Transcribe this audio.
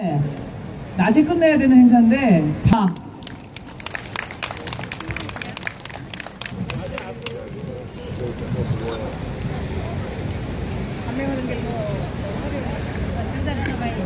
네, 낮에 끝내야 되는 행사인데 밤. 담배 오는 게뭐 장난 하나 봐야지.